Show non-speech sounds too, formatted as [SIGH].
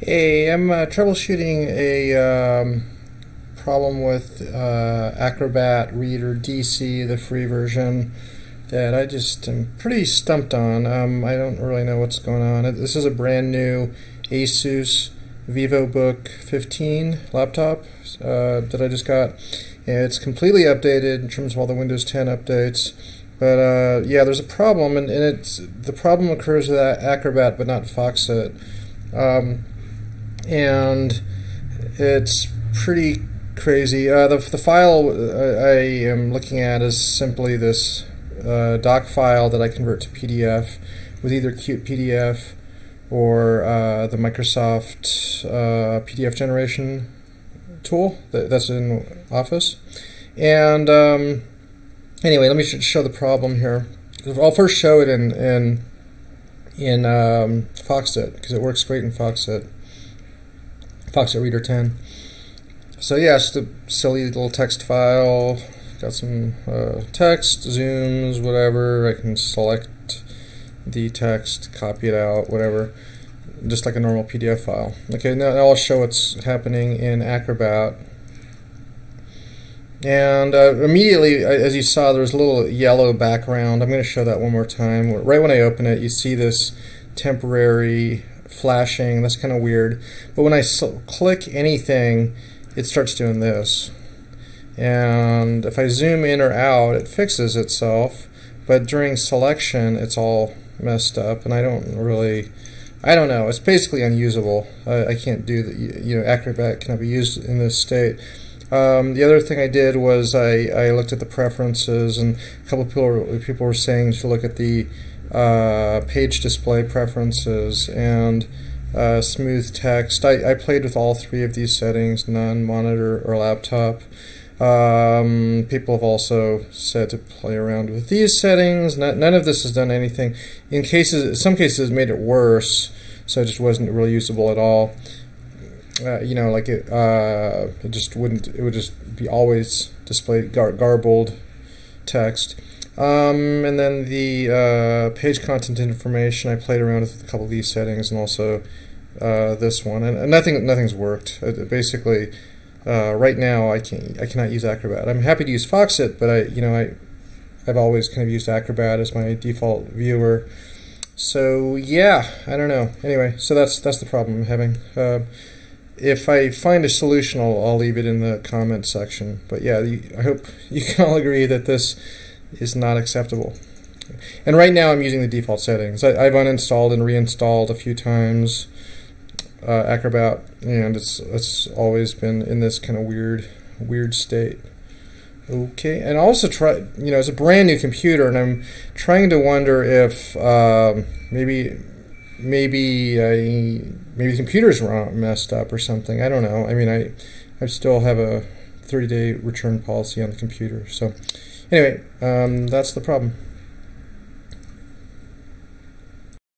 Hey, I'm uh, troubleshooting a um, problem with uh, Acrobat Reader DC, the free version, that I just am pretty stumped on. Um, I don't really know what's going on. This is a brand new Asus VivoBook 15 laptop uh, that I just got. It's completely updated in terms of all the Windows 10 updates. But uh, yeah, there's a problem, and, and, it's the problem occurs with Acrobat, but not Foxit. Um, and it's pretty crazy. Uh, the, the file I am looking at is simply this uh, doc file that I convert to PDF with either CutePDF or uh, the Microsoft uh, PDF generation tool that, that's in Office. And um, anyway, let me show the problem here. I'll first show it in in in um, Foxit because it works great in Foxit. Foxit Reader 10. So yeah, it's the silly little text file. Got some uh, text, zooms, whatever. I can select the text, copy it out, whatever. Just like a normal PDF file. Okay, now I'll show what's happening in Acrobat. And uh, immediately, as you saw, there's a little yellow background. I'm going to show that one more time. Right when I open it, you see this temporary flashing. That's kind of weird. But when I click anything, it starts doing this. And if I zoom in or out, it fixes itself. But during selection, it's all messed up, and I don't really. I don't know. It's basically unusable. I, I can't do that. You know, Acrobat cannot be used in this state. Um, the other thing I did was I, I looked at the preferences, and a couple people people were saying to look at the uh, page display preferences and uh, smooth text. I, I played with all three of these settings, none, monitor, or laptop. Um, people have also said to play around with these settings. None, none of this has done anything. In cases, some cases, made it worse, so it just wasn't really usable at all. Uh, you know, like it, uh, it just wouldn't. It would just be always displayed gar garbled text. Um, and then the uh, page content information, I played around with a couple of these settings and also uh, this one, and, and, nothing nothing's worked. It, basically, uh, right now I can't, I cannot use Acrobat. I'm happy to use Foxit, but I you know I I've always kind of used Acrobat as my default viewer. So yeah, I don't know. Anyway, so that's that's the problem I'm having. Uh, if I find a solution, I'll, I'll leave it in the comment section. But yeah, I hope [LAUGHS] you can all agree that this is not acceptable. And right now I'm using the default settings. I, have uninstalled and reinstalled a few times uh, Acrobat, and it's it's always been in this kind of weird weird state. Okay, and also try you know it's a brand new computer, and I'm trying to wonder if um, maybe maybe I maybe the computer's wrong, messed up or something. I don't know. I mean, I I still have a 30 day return policy on the computer, so. Anyway, um, that's the problem.